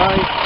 Bye.